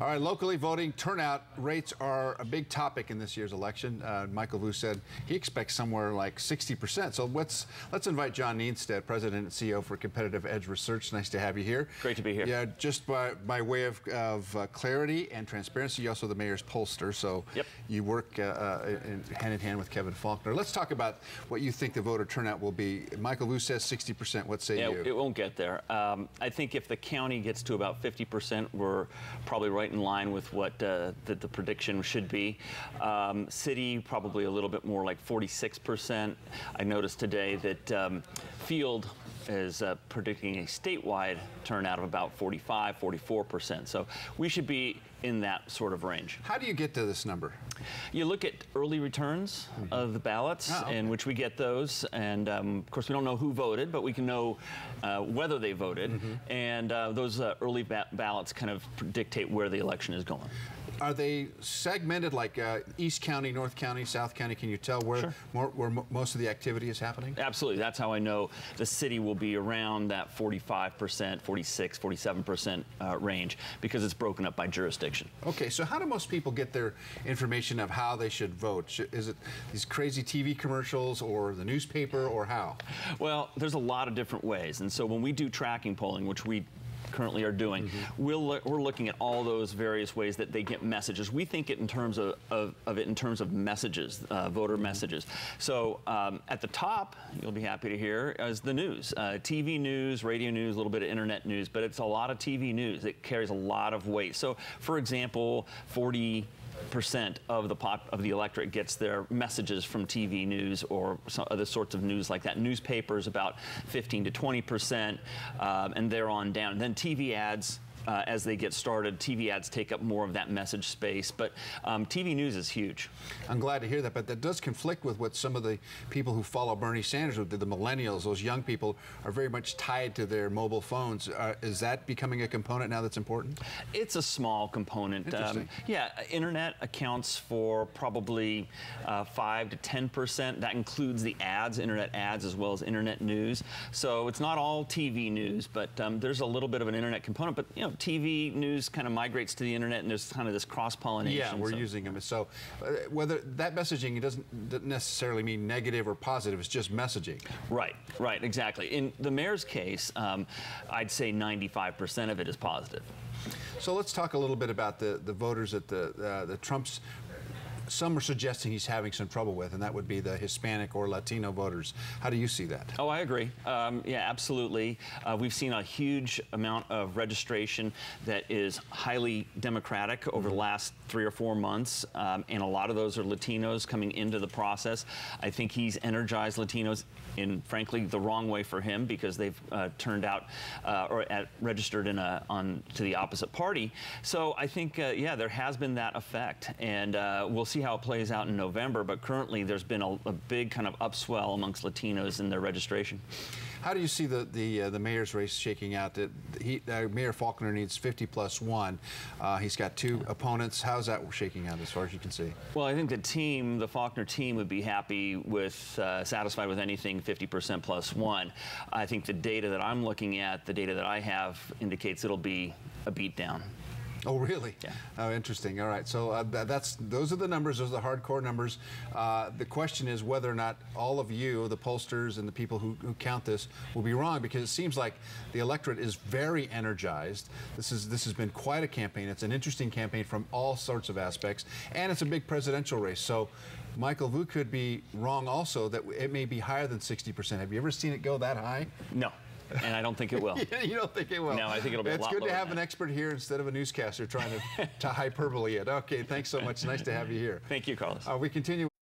All right, locally voting turnout rates are a big topic in this year's election. Uh, Michael Vu said he expects somewhere like 60%. So let's let's invite John Nienstedt, President and CEO for Competitive Edge Research. Nice to have you here. Great to be here. Yeah, just by, by way of, of uh, clarity and transparency, you're also the mayor's pollster. So yep. you work uh, uh, in, hand in hand with Kevin Faulconer. Let's talk about what you think the voter turnout will be. Michael Vu says 60%. What say yeah, you? It won't get there. Um, I think if the county gets to about 50%, we're probably right in line with what uh, the, the, prediction should be. Um, city, probably a little bit more like 46%. I noticed today that um, Field is uh, predicting a statewide turnout of about 45, 44%. So we should be in that sort of range. How do you get to this number? You look at early returns mm -hmm. of the ballots, oh, okay. in which we get those, and um, of course we don't know who voted, but we can know uh, whether they voted, mm -hmm. and uh, those uh, early ba ballots kind of dictate where the election is going. Are they segmented like uh, East County, North County, South County? Can you tell where, sure. more, where most of the activity is happening? Absolutely. That's how I know the city will be around that 45%, 46, 47% uh, range because it's broken up by jurisdiction. Okay, so how do most people get their information of how they should vote? Is it these crazy TV commercials or the newspaper or how? Well, there's a lot of different ways. And so when we do tracking polling, which we currently are doing, mm -hmm. we'll, we're looking at all those various ways that they get messages. We think it in terms of, of, of it in terms of messages, uh, voter mm-hmm. messages. So um, at the top, you'll be happy to hear, is the news. Uh, TV news, radio news, a little bit of internet news, but it's a lot of TV news. It carries a lot of weight. So for example, 40 percent of the pop of the electorate gets their messages from TV news or some other sorts of news like that. Newspapers about 15 to 20 percent, um, and they're on down. And then TV ads uh, as they get started. TV ads take up more of that message space, but um, TV news is huge. I'm glad to hear that, but that does conflict with what some of the people who follow Bernie Sanders. The millennials, those young people, are very much tied to their mobile phones. Uh, is that becoming a component now that's important? It's a small component. Um, yeah, internet accounts for probably uh, 5 to 10 percent. That includes the ads, internet ads, as well as internet news. So it's not all TV news, but um, there's a little bit of an internet component. But you know, TV news kind of migrates to the internet, and there's kind of this cross-pollination. Yeah, we're so. using them. So uh, whether that messaging doesn't necessarily mean negative or positive, it's just messaging. Right, right, exactly. In the mayor's case, um, I'd say 95% of it is positive. So let's talk a little bit about the, the voters at the, uh, the Trump's some are suggesting he's having some trouble with, and that would be the Hispanic or Latino voters. How do you see that? Oh, I agree. Um, yeah, absolutely. Uh, we've seen a huge amount of registration that is highly democratic over the last three or four months, um, and a lot of those are Latinos coming into the process. I think he's energized Latinos in, frankly, the wrong way for him because they've uh, turned out uh, or at, registered in a, on to the opposite party. So I think, uh, yeah, there has been that effect, and uh, we'll see how it plays out in November, but currently there's been a, a big kind of upswell amongst Latinos in their registration. How do you see the the, uh, the mayor's race shaking out? That he, uh, Mayor Faulconer needs 50 plus one. Uh, he's got two opponents. How's that shaking out as far as you can see? Well, I think the team, the Faulconer team, would be happy with, uh, satisfied with anything 50% plus one. I think the data that I'm looking at, the data that I have, indicates it'll be a beatdown. Oh, really? Yeah. Oh, interesting. All right. So uh, that's those are the numbers. Those are the hardcore numbers. Uh, the question is whether or not all of you, the pollsters and the people who, who, count this, will be wrong because it seems like the electorate is very energized. This is this has been quite a campaign. It's an interesting campaign from all sorts of aspects, and it's a big presidential race. So. Michael Vu could be wrong also that it may be higher than 60%. Have you ever seen it go that high? No and I don't think it will. you don't think it will? No, I think it'll be It's good to have an expert here instead of a newscaster trying to, to hyperbole it. Okay, thanks so much. Nice to have you here. Thank you, Carlos. Uh, we continue.